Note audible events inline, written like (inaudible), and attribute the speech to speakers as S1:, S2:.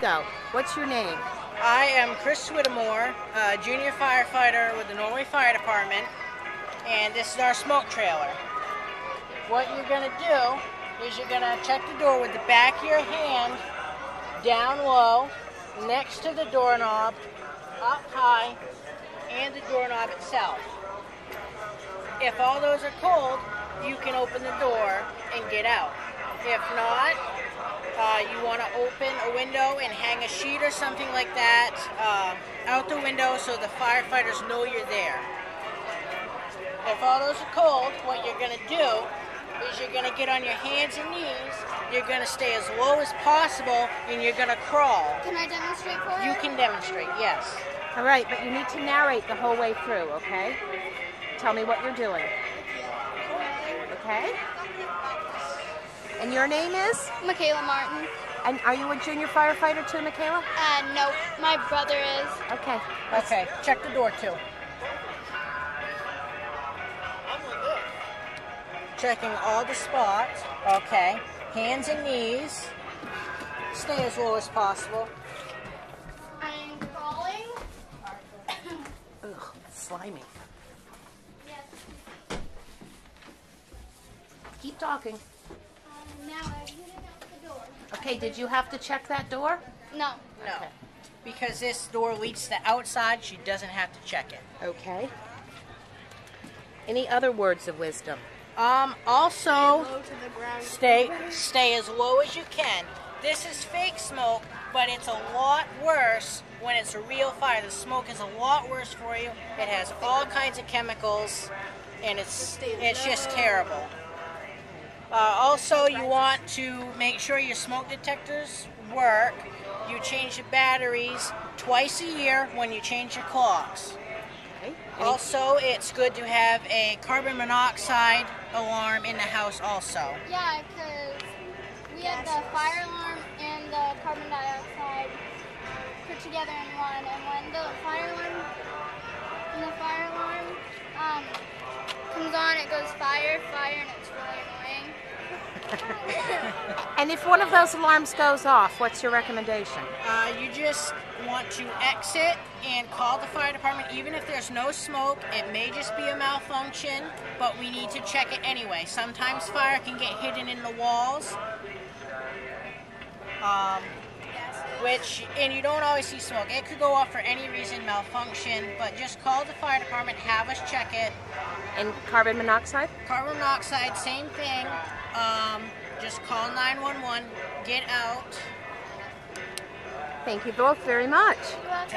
S1: Go. What's your name?
S2: I am Chris Whittemore, a junior firefighter with the Norway Fire Department, and this is our smoke trailer. What you're going to do is you're going to check the door with the back of your hand down low, next to the doorknob, up high, and the doorknob itself. If all those are cold, you can open the door and get out. If not, uh, you want to open a window and hang a sheet or something like that uh, out the window so the firefighters know you're there. If all those are cold, what you're going to do is you're going to get on your hands and knees, you're going to stay as low as possible, and you're going to crawl.
S3: Can I demonstrate for
S2: You
S3: her?
S2: can demonstrate, yes.
S1: All right, but you need to narrate the whole way through, okay? Tell me what you're doing. Okay? And your name is?
S3: Michaela Martin.
S1: And are you a junior firefighter too, Michaela?
S3: Uh, no, my brother is.
S1: Okay.
S2: Okay, check the door too. Checking all the spots. Okay. Hands and knees. Stay as low as possible.
S3: I'm crawling.
S1: Ugh, slimy.
S3: Yes.
S1: Keep talking.
S3: Now I'm getting out the door.
S1: Okay, did you have to check that door?
S3: No.
S2: No.
S1: Okay.
S2: Because this door leads to the outside, she doesn't have to check it.
S1: Okay. Any other words of wisdom?
S2: Um, also,
S3: Low to the ground.
S2: stay stay as low as you can. This is fake smoke, but it's a lot worse when it's a real fire. The smoke is a lot worse for you. It has all kinds of chemicals, and it's it's just terrible. Uh, also, you want to make sure your smoke detectors work. You change the batteries twice a year when you change your clocks.
S1: Okay.
S2: Also, it's good to have a carbon monoxide alarm in the house also.
S3: Yeah, because we had the fire alarm and the carbon dioxide put together in one, and when the fire alarm, when the fire alarm um, comes on, it goes fire, fire, and it's really annoying. (laughs)
S1: And if one of those alarms goes off, what's your recommendation?
S2: Uh, you just want to exit and call the fire department, even if there's no smoke. It may just be a malfunction, but we need to check it anyway. Sometimes fire can get hidden in the walls, um, which, and you don't always see smoke. It could go off for any reason, malfunction, but just call the fire department, have us check it.
S1: And carbon monoxide?
S2: Carbon monoxide, same thing. Um, just call 911, get out.
S1: Thank you both very much.
S3: You have to